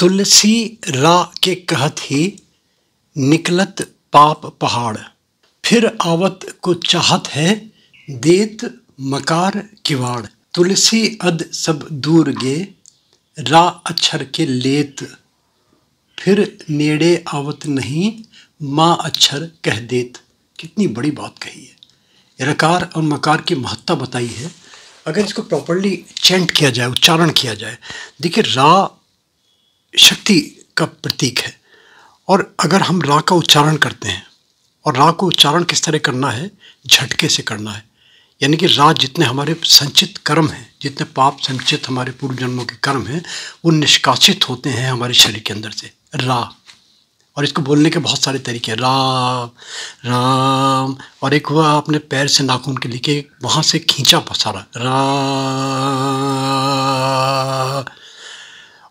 तुलसी रा के कहत ही निकलत पाप पहाड़। फिर आवत को चाहत है देत मकार किवाड़। तुलसी अद सब दूर गे, रा अक्षर के लेत। फिर नेड़े आवत नहीं, माँ अक्षर कह देत। कितनी बड़ी बात कही है। रकार और मकार की महत्ता बताई है। अगर इसको प्रॉपरली चेंट किया जाए, उच्चारण किया जाए, देखिए रा शक्ति का प्रतीक है। और अगर हम रा का उच्चारण करते हैं, और रा को उच्चारण किस तरह करना है? झटके से करना है। यानी कि रा जितने हमारे संचित कर्म हैं, जितने पाप संचित हमारे पूर्व जन्मों के कर्म हैं, वो निष्कासित होते हैं हमारे शरीर के अंदर से। रा और इसको बोलने के बहुत सारे तरीके हैं। राम राम। और एक हुआ अपने पैर से नाखून के लिखे वहाँ से खींचा सारा राम।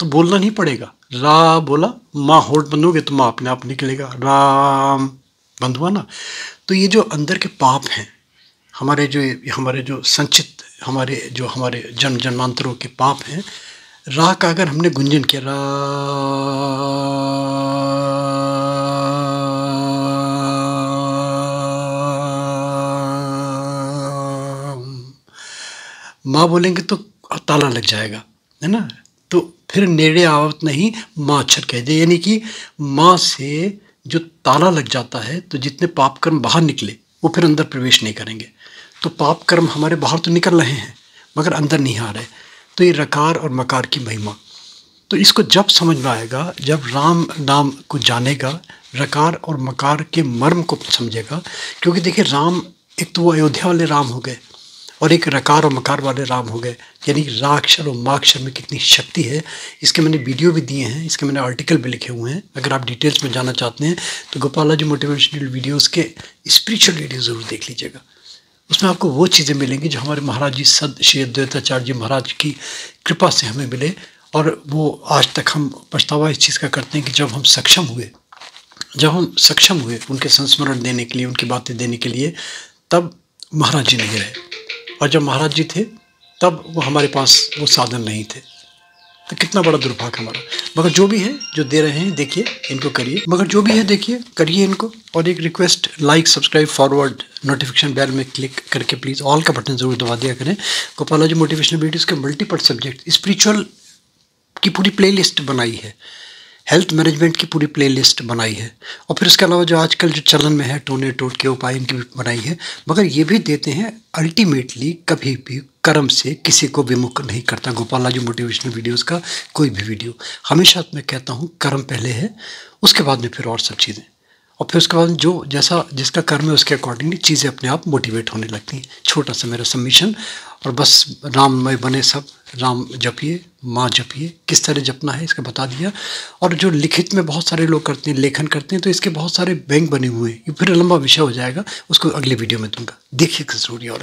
तो बोलना नहीं पड़ेगा। रा बोला, माँ होट बंद तो माँ अपने आप निकलेगा। राम, बंद हुआ ना? तो ये जो अंदर के पाप हैं, हमारे जो हमारे जो संचित, हमारे जो हमारे जन्म जन्मांतरों के पाप हैं, रा का अगर हमने गुंजन किया, रा, माँ बोलेंगे तो ताला लग जाएगा, है ना? तो फिर नेड़े आवत नहीं, माँ अक्षर कह दे। यानी कि माँ से जो ताला लग जाता है तो जितने पाप कर्म बाहर निकले, वो फिर अंदर प्रवेश नहीं करेंगे। तो पाप कर्म हमारे बाहर तो निकल रहे हैं, मगर अंदर नहीं आ रहे। तो ये रकार और मकार की महिमा। तो इसको जब समझ में आएगा, जब राम नाम को जानेगा, रकार और मकार के मर्म को समझेगा, क्योंकि देखिए राम, एक तो वो अयोध्या वाले राम हो गए। और एक रकार और मकार वाले राम हो गए, यानी राक्षर और माक्षर में कितनी शक्ति है। इसके मैंने वीडियो भी दिए हैं, इसके मैंने आर्टिकल भी लिखे हुए हैं। अगर आप डिटेल्स में जाना चाहते हैं तो गोपाला जी मोटिवेशनल वीडियोज़ के स्पिरिचुअल वीडियो ज़रूर देख लीजिएगा। उसमें आपको वो चीज़ें मिलेंगी जो हमारे महाराज जी सद, श्री अद्वैताचार्य जी महाराज की कृपा से हमें मिले, और वो आज तक हम पछतावा इस चीज़ का करते हैं कि जब हम सक्षम हुए, जब हम सक्षम हुए उनके संस्मरण देने के लिए, उनकी बातें देने के लिए, तब महाराज जी नहीं रहे। और जब महाराज जी थे, तब वो हमारे पास वो साधन नहीं थे। तो कितना बड़ा दुर्भाग्य हमारा। मगर जो भी है, जो दे रहे हैं, देखिए, इनको करिए। मगर जो भी है, देखिए, करिए इनको। और एक request like subscribe forward notification bell में क्लिक करके प्लीज़ ऑल का बटन ज़रूर दबा दिया करें। गोपाला जी मोटिवेशनल वीडियोज़ के मल्टीपल सब्जेक्ट स्पिरिचुअल की पूरी प्लेलिस्ट बनाई है। हेल्थ मैनेजमेंट की पूरी प्लेलिस्ट बनाई है। और फिर उसके अलावा जो आजकल जो चलन में है टोने टोट के उपाय इनकी भी बनाई है। मगर ये भी देते हैं अल्टीमेटली कभी भी कर्म से किसी को विमुख नहीं करता। गोपाला जी मोटिवेशनल वीडियोस का कोई भी वीडियो हमेशा मैं कहता हूँ, कर्म पहले है, उसके बाद में फिर और सब चीज़ें। और फिर उसके बाद जो जैसा, जिसका कर्म है उसके अकॉर्डिंगली चीज़ें अपने आप मोटिवेट होने लगती हैं। छोटा सा मेरा सबमिशन और बस राममय बने सब। राम जपिए, माँ जपिए, किस तरह जपना है इसका बता दिया। और जो लिखित में बहुत सारे लोग करते हैं, लेखन करते हैं तो इसके बहुत सारे बैंक बने हुए हैं। ये फिर लंबा विषय हो जाएगा, उसको अगले वीडियो में दूँगा। देखिए ज़रूरी और